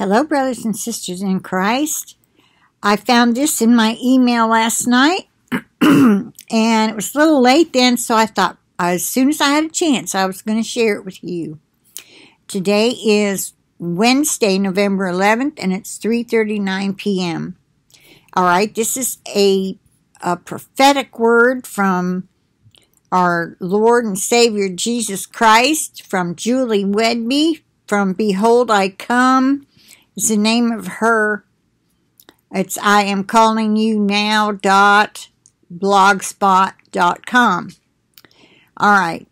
Hello, brothers and sisters in Christ. I found this in my email last night, and it was a little late then, so I thought as soon as I had a chance, I was going to share it with you. Today is Wednesday, November 11th, and it's 3:39 p.m. All right, this is a a prophetic word from our Lord and Savior Jesus Christ from Julie Whedbee from Behold I Come is the name of her. It's I am calling you now dot blogspot.com. All right.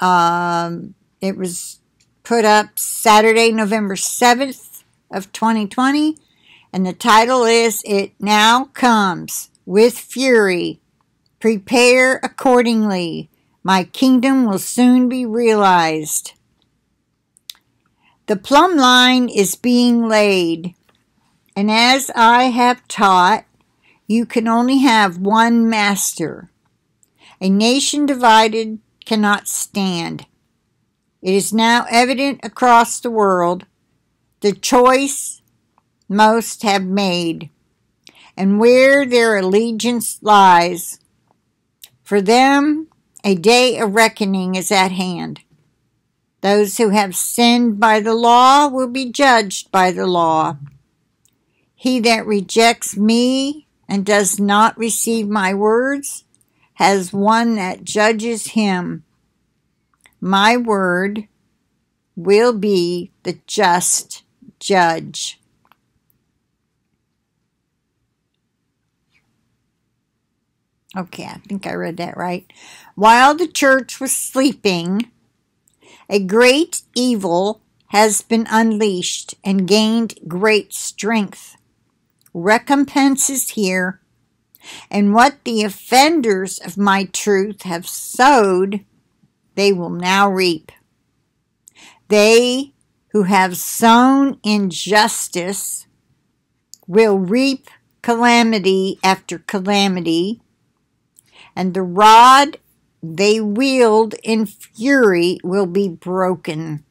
Um, it was put up Saturday, November 7th of 2020, and the title is It Now Comes with Fury. Prepare accordingly. My kingdom will soon be realized. The plumb line is being laid, and as I have taught, you can only have one master. A nation divided cannot stand. It is now evident across the world the choice most have made, and where their allegiance lies. For them, a day of reckoning is at hand. Those who have sinned by the law will be judged by the law. He that rejects me and does not receive my words has one that judges him. My word will be the just judge. Okay, I think I read that right. While the church was sleeping, a great evil has been unleashed and gained great strength. Recompense is here, and what the offenders of my truth have sowed, they will now reap. They who have sown injustice will reap calamity after calamity, and the rod they wield in fury will be broken.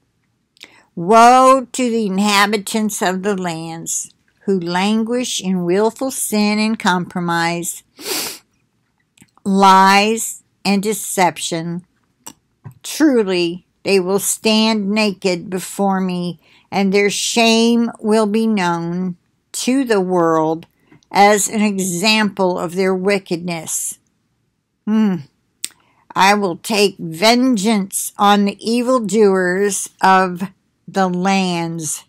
Woe to the inhabitants of the lands who languish in wilful sin and compromise, lies and deception. Truly, they will stand naked before me, and their shame will be known to the world as an example of their wickedness. Hmm. I will take vengeance on the evildoers of the lands.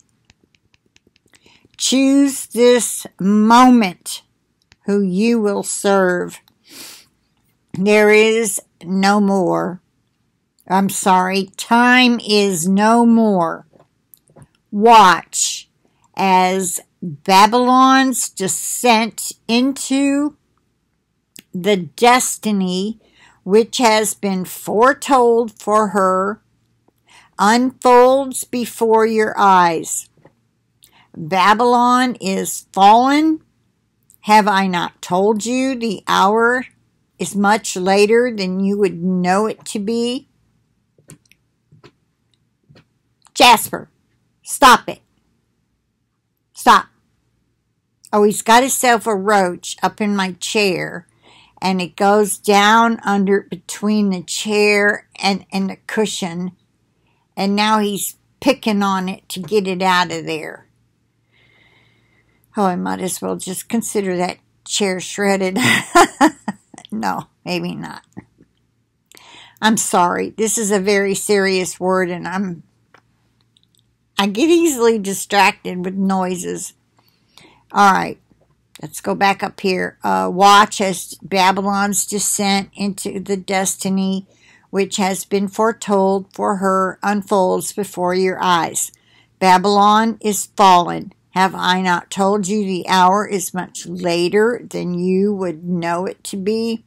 Choose this moment who you will serve. There is no more. I'm sorry, time is no more. Watch as Babylon's descent into the destiny which has been foretold for her, unfolds before your eyes. Babylon is fallen. Have I not told you the hour is much later than you would know it to be? Jasper, stop it. Stop. Oh, he's got himself a roach up in my chair and it goes down under between the chair and, and the cushion. And now he's picking on it to get it out of there. Oh, I might as well just consider that chair shredded. no, maybe not. I'm sorry. This is a very serious word and I'm I get easily distracted with noises. All right. Let's go back up here. Uh, watch as Babylon's descent into the destiny which has been foretold for her unfolds before your eyes. Babylon is fallen. Have I not told you the hour is much later than you would know it to be?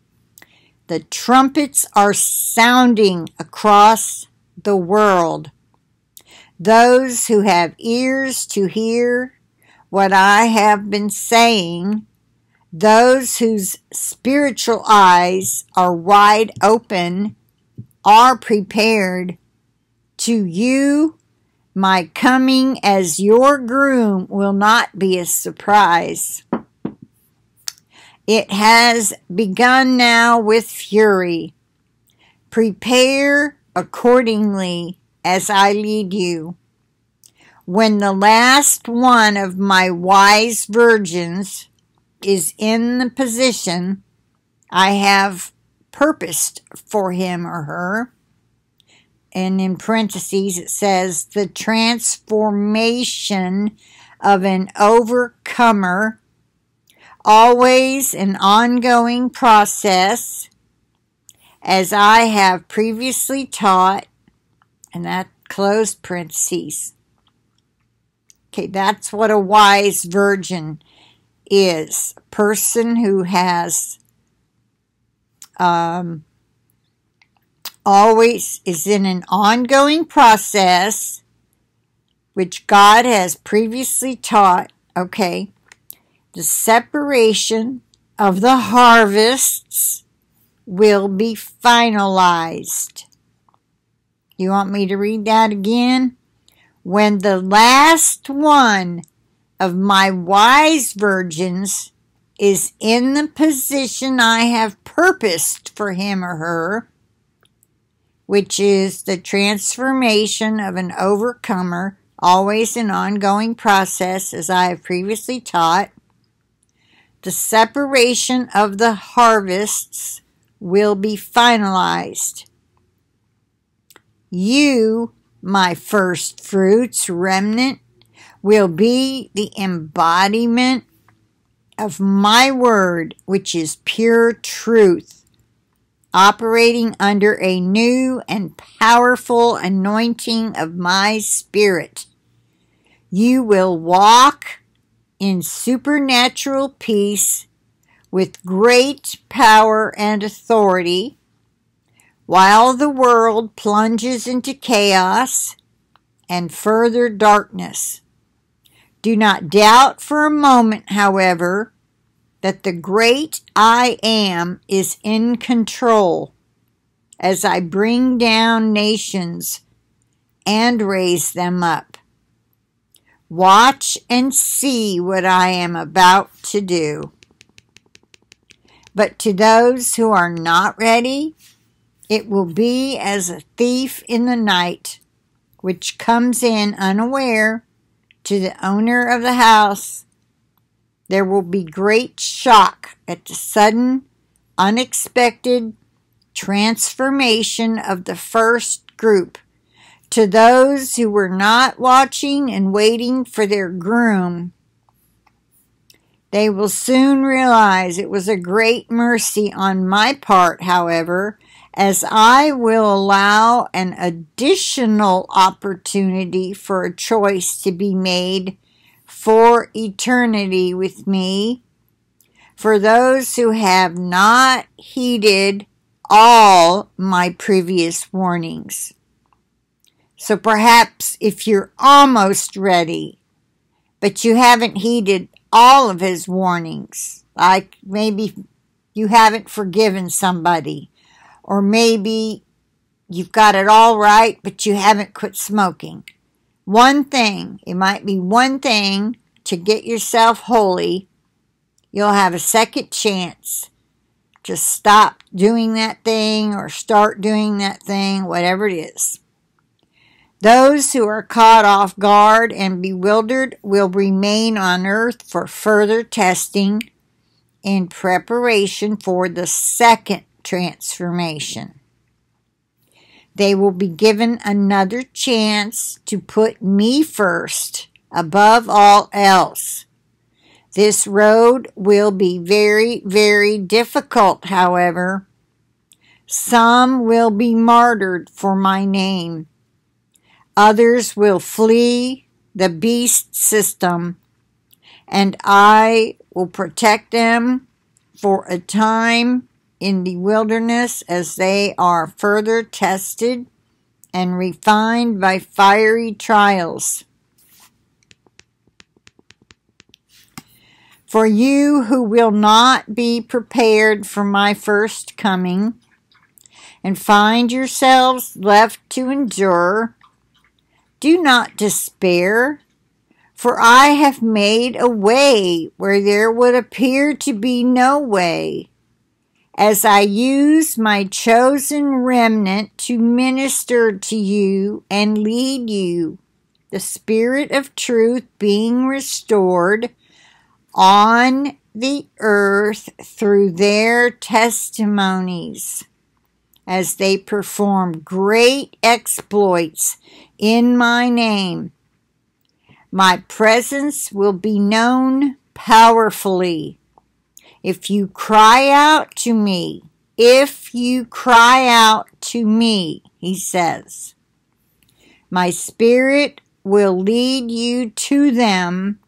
The trumpets are sounding across the world. Those who have ears to hear what I have been saying, those whose spiritual eyes are wide open are prepared. To you, My coming as your groom will not be a surprise. It has begun now with fury. Prepare accordingly as I lead you. When the last one of my wise virgins is in the position I have purposed for him or her, and in parentheses it says the transformation of an overcomer, always an ongoing process, as I have previously taught, and that closed parentheses. Okay, that's what a wise virgin is a person who has um, always is in an ongoing process which God has previously taught. Okay, the separation of the harvests will be finalized. You want me to read that again? When the last one of my wise virgins is in the position I have purposed for him or her, which is the transformation of an overcomer, always an ongoing process, as I have previously taught. The separation of the harvests will be finalized. You, my first fruits remnant, will be the embodiment of my word, which is pure truth, operating under a new and powerful anointing of my spirit. You will walk in supernatural peace with great power and authority while the world plunges into chaos and further darkness. Do not doubt for a moment, however, that the great I am is in control as I bring down nations and raise them up. Watch and see what I am about to do. But to those who are not ready, it will be as a thief in the night, which comes in unaware to the owner of the house, there will be great shock at the sudden, unexpected transformation of the first group. To those who were not watching and waiting for their groom, they will soon realize it was a great mercy on my part, however, as I will allow an additional opportunity for a choice to be made for eternity with me for those who have not heeded all my previous warnings. So perhaps if you're almost ready, but you haven't heeded all of his warnings, like maybe you haven't forgiven somebody, or maybe you've got it all right, but you haven't quit smoking. One thing, it might be one thing to get yourself holy. You'll have a second chance to stop doing that thing or start doing that thing, whatever it is. Those who are caught off guard and bewildered will remain on earth for further testing in preparation for the second transformation. They will be given another chance to put me first above all else. This road will be very, very difficult, however. Some will be martyred for my name. Others will flee the beast system, and I will protect them for a time in the wilderness as they are further tested and refined by fiery trials. For you who will not be prepared for my first coming, and find yourselves left to endure, Do not despair, for I have made a way where there would appear to be no way as I use my chosen remnant to minister to you and lead you, the Spirit of truth being restored on the earth through their testimonies as they perform great exploits in my name. My presence will be known powerfully if you cry out to me, if you cry out to me, he says, my spirit will lead you to them,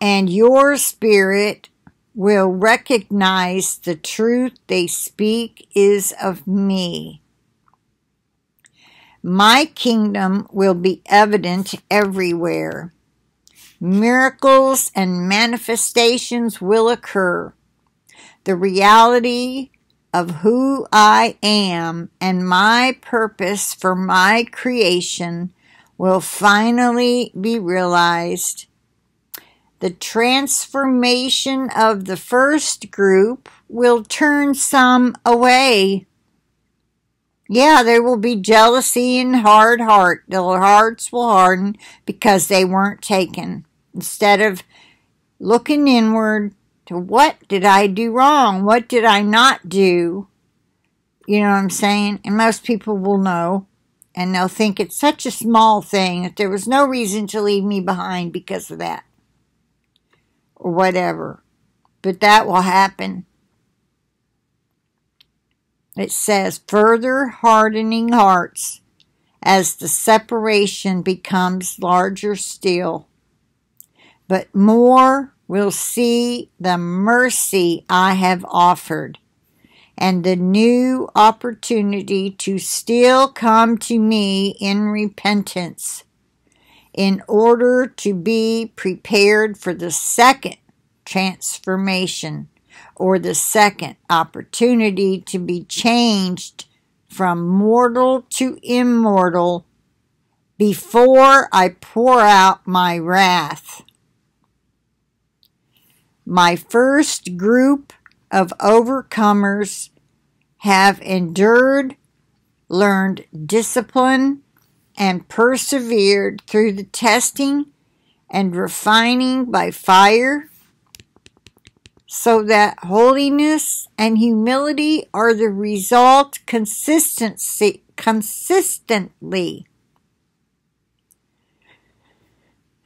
and your spirit will recognize the truth they speak is of me. My kingdom will be evident everywhere miracles and manifestations will occur. The reality of who I am and my purpose for my creation will finally be realized. The transformation of the first group will turn some away. Yeah, there will be jealousy and hard heart. Their hearts will harden because they weren't taken. Instead of looking inward to what did I do wrong? What did I not do? You know what I'm saying? And most people will know and they'll think it's such a small thing that there was no reason to leave me behind because of that or whatever. But that will happen. It says, further hardening hearts as the separation becomes larger still but more will see the mercy I have offered and the new opportunity to still come to me in repentance in order to be prepared for the second transformation or the second opportunity to be changed from mortal to immortal before I pour out my wrath. My first group of overcomers have endured, learned discipline, and persevered through the testing and refining by fire, so that holiness and humility are the result consistency consistently.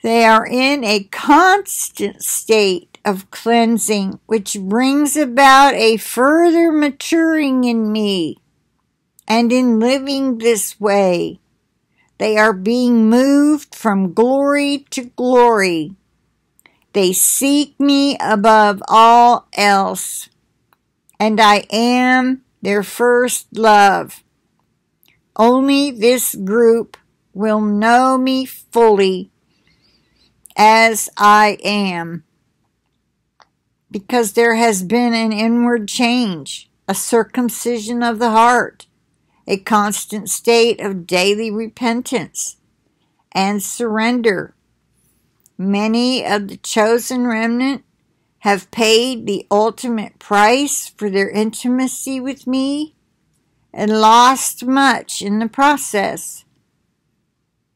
They are in a constant state of cleansing, which brings about a further maturing in me. And in living this way, they are being moved from glory to glory. They seek me above all else, and I am their first love. Only this group will know me fully as I am. Because there has been an inward change, a circumcision of the heart, a constant state of daily repentance and surrender. Many of the chosen remnant have paid the ultimate price for their intimacy with me and lost much in the process.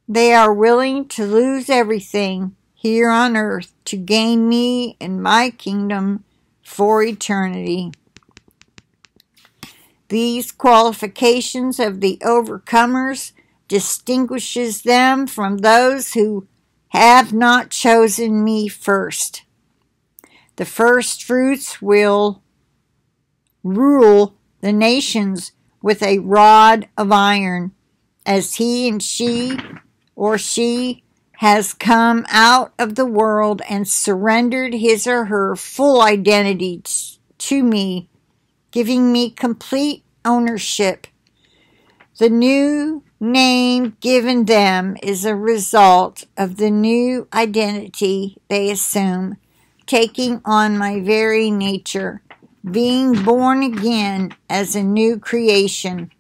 They are willing to lose everything here on earth to gain me and my kingdom for eternity. These qualifications of the overcomers distinguishes them from those who have not chosen me first. The first fruits will rule the nations with a rod of iron, as he and she or she has come out of the world and surrendered his or her full identity to me, giving me complete ownership. The new name given them is a result of the new identity they assume, taking on my very nature, being born again as a new creation.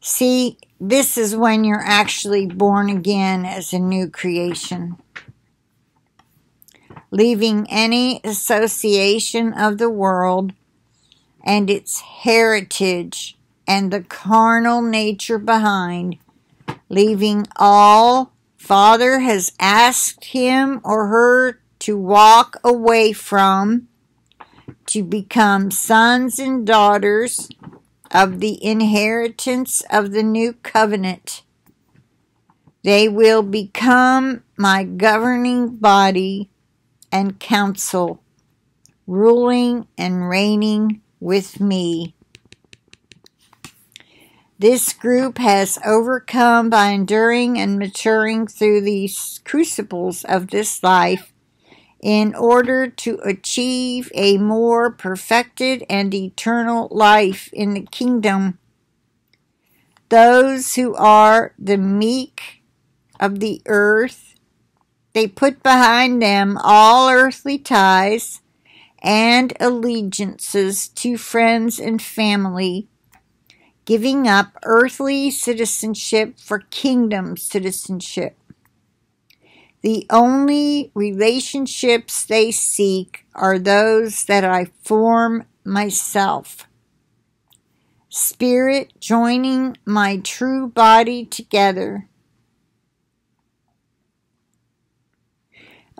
See, this is when you're actually born again as a new creation. Leaving any association of the world and its heritage and the carnal nature behind, leaving all Father has asked him or her to walk away from, to become sons and daughters of the inheritance of the new covenant. They will become my governing body and council, ruling and reigning with me. This group has overcome by enduring and maturing through these crucibles of this life in order to achieve a more perfected and eternal life in the kingdom. Those who are the meek of the earth, they put behind them all earthly ties and allegiances to friends and family, giving up earthly citizenship for kingdom citizenship. The only relationships they seek are those that I form myself. Spirit joining my true body together.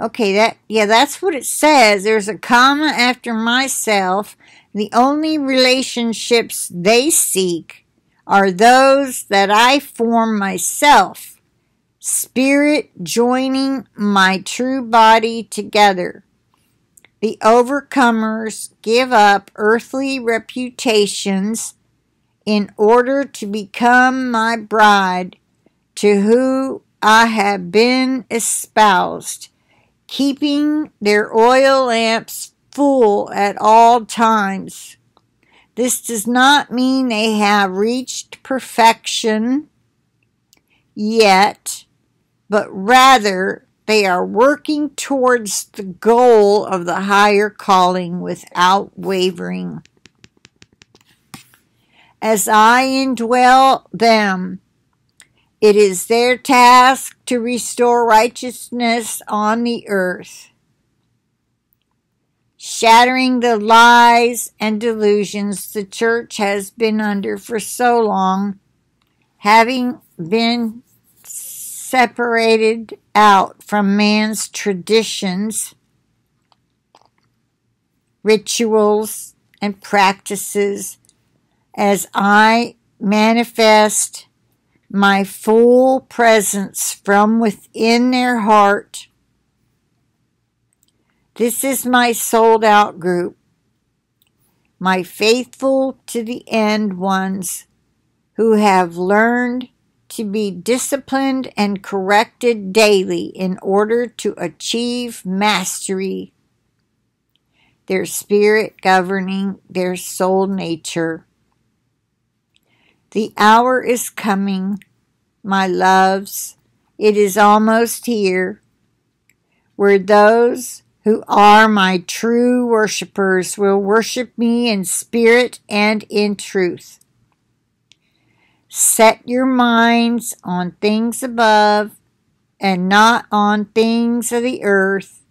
Okay, that yeah, that's what it says. There's a comma after myself. The only relationships they seek are those that I form myself spirit joining my true body together. The overcomers give up earthly reputations in order to become my bride, to whom I have been espoused, keeping their oil lamps full at all times. This does not mean they have reached perfection yet but rather they are working towards the goal of the higher calling without wavering. As I indwell them, it is their task to restore righteousness on the earth, shattering the lies and delusions the church has been under for so long, having been separated out from man's traditions, rituals, and practices as I manifest my full presence from within their heart. This is my sold out group, my faithful to the end ones who have learned to be disciplined and corrected daily in order to achieve mastery, their spirit governing their soul nature. The hour is coming, my loves, it is almost here, where those who are my true worshippers will worship me in spirit and in truth. Set your minds on things above and not on things of the earth,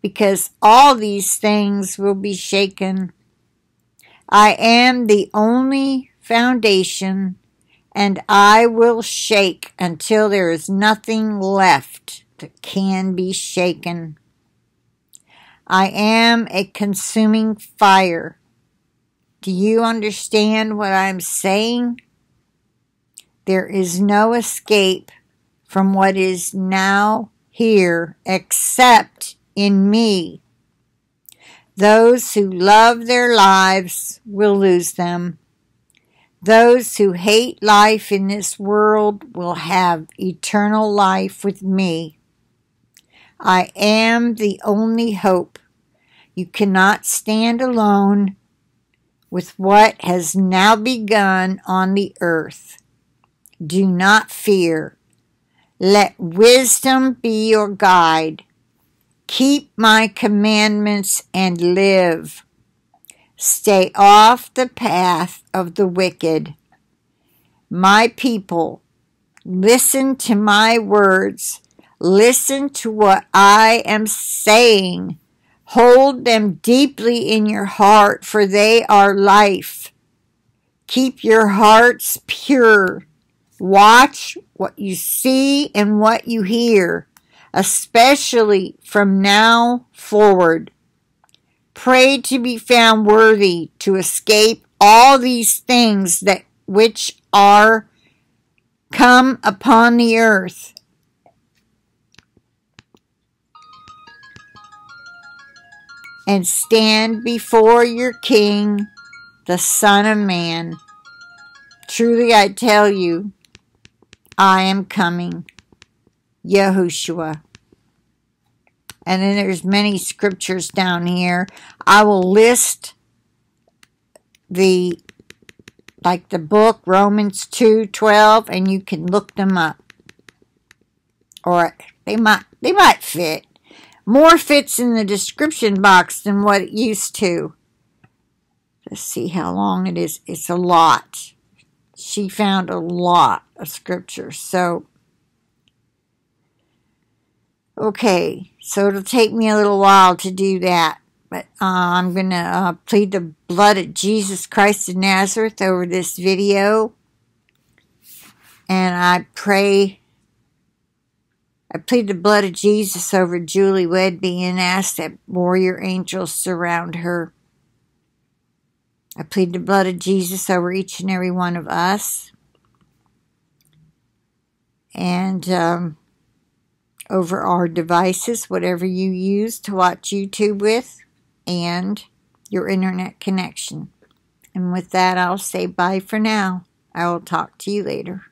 because all these things will be shaken. I am the only foundation, and I will shake until there is nothing left that can be shaken. I am a consuming fire. Do you understand what I'm saying? There is no escape from what is now here except in me. Those who love their lives will lose them. Those who hate life in this world will have eternal life with me. I am the only hope. You cannot stand alone with what has now begun on the earth. Do not fear. Let wisdom be your guide. Keep my commandments and live. Stay off the path of the wicked. My people, listen to my words. Listen to what I am saying. Hold them deeply in your heart, for they are life. Keep your hearts pure. Watch what you see and what you hear, especially from now forward. Pray to be found worthy to escape all these things that which are come upon the earth. And stand before your King, the Son of Man. Truly I tell you, I am coming. Yahushua. And then there's many scriptures down here. I will list the like the book Romans 2:12 and you can look them up. Or they might they might fit. More fits in the description box than what it used to. Let's see how long it is. It's a lot. She found a lot of scripture. So Okay, so it'll take me a little while to do that. But uh, I'm going to uh, plead the blood of Jesus Christ of Nazareth over this video. And I pray, I plead the blood of Jesus over Julie Whedbee and ask that warrior angels surround her. I plead the blood of Jesus over each and every one of us. And um, over our devices, whatever you use to watch YouTube with and your internet connection. And with that, I'll say bye for now. I will talk to you later.